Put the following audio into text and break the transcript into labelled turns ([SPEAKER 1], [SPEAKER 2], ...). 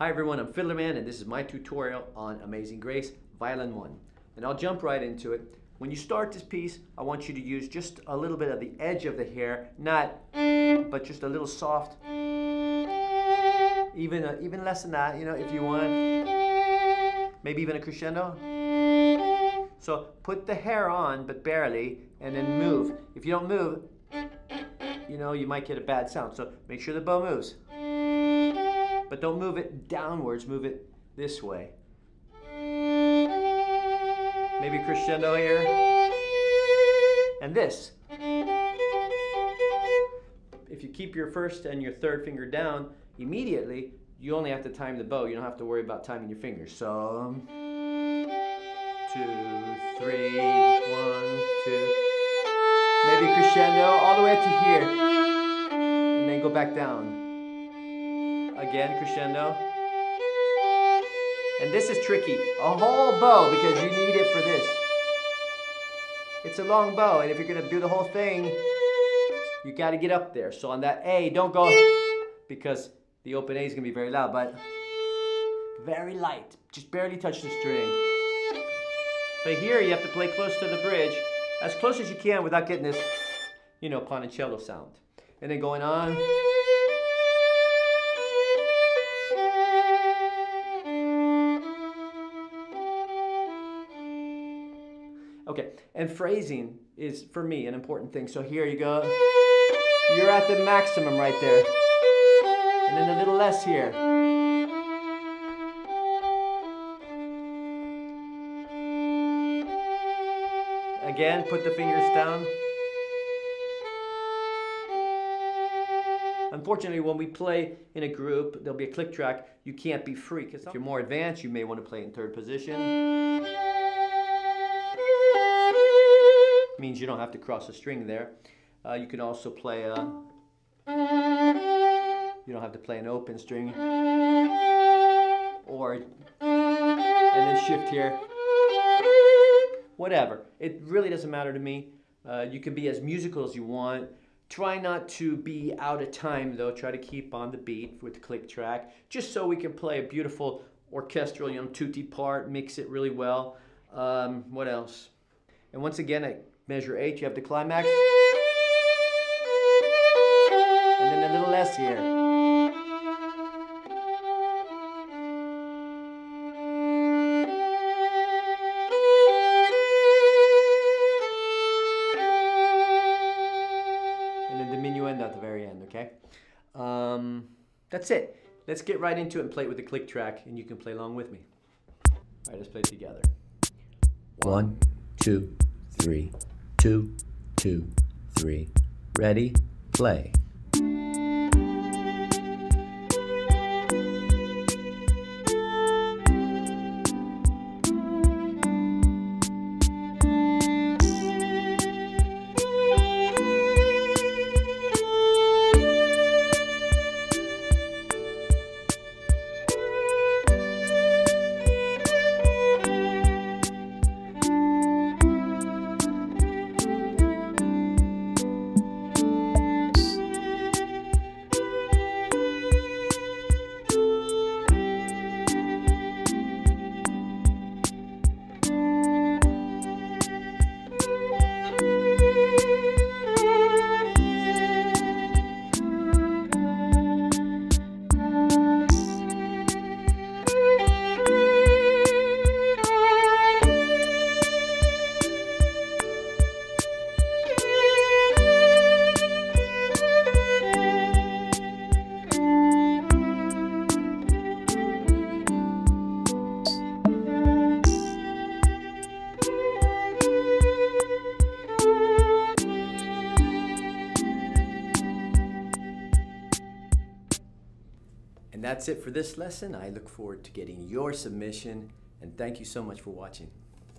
[SPEAKER 1] Hi everyone, I'm Fiddlerman and this is my tutorial on Amazing Grace, Violin 1. And I'll jump right into it. When you start this piece, I want you to use just a little bit of the edge of the hair, not, but just a little soft, even, uh, even less than that, you know, if you want. Maybe even a crescendo. So put the hair on, but barely, and then move. If you don't move, you know, you might get a bad sound. So make sure the bow moves. But don't move it downwards, move it this way. Maybe crescendo here. And this. If you keep your first and your third finger down immediately, you only have to time the bow. You don't have to worry about timing your fingers. So, two, three, one, two. Maybe crescendo all the way up to here. And then go back down. Again, crescendo. And this is tricky. A whole bow because you need it for this. It's a long bow, and if you're gonna do the whole thing, you gotta get up there. So on that A, don't go because the open A is gonna be very loud, but very light. Just barely touch the string. But here you have to play close to the bridge, as close as you can without getting this, you know, ponticello sound. And then going on. Okay, and phrasing is, for me, an important thing. So here you go. You're at the maximum right there. And then a little less here. Again, put the fingers down. Unfortunately, when we play in a group, there'll be a click track. You can't be free. Because if you're more advanced, you may want to play in third position. Means you don't have to cross a string there. Uh, you can also play a, you don't have to play an open string. Or, and then shift here. Whatever. It really doesn't matter to me. Uh, you can be as musical as you want. Try not to be out of time though. Try to keep on the beat with the click track, just so we can play a beautiful orchestral, you know, tutti part, mix it really well. Um, what else? And once again, at measure eight, you have the climax. And then a little less here. And then the minuendo at the very end, okay? Um, that's it. Let's get right into it and play it with the click track, and you can play along with me. All right, let's play it together. One, two, three two, two, three. Ready, play. And that's it for this lesson. I look forward to getting your submission and thank you so much for watching.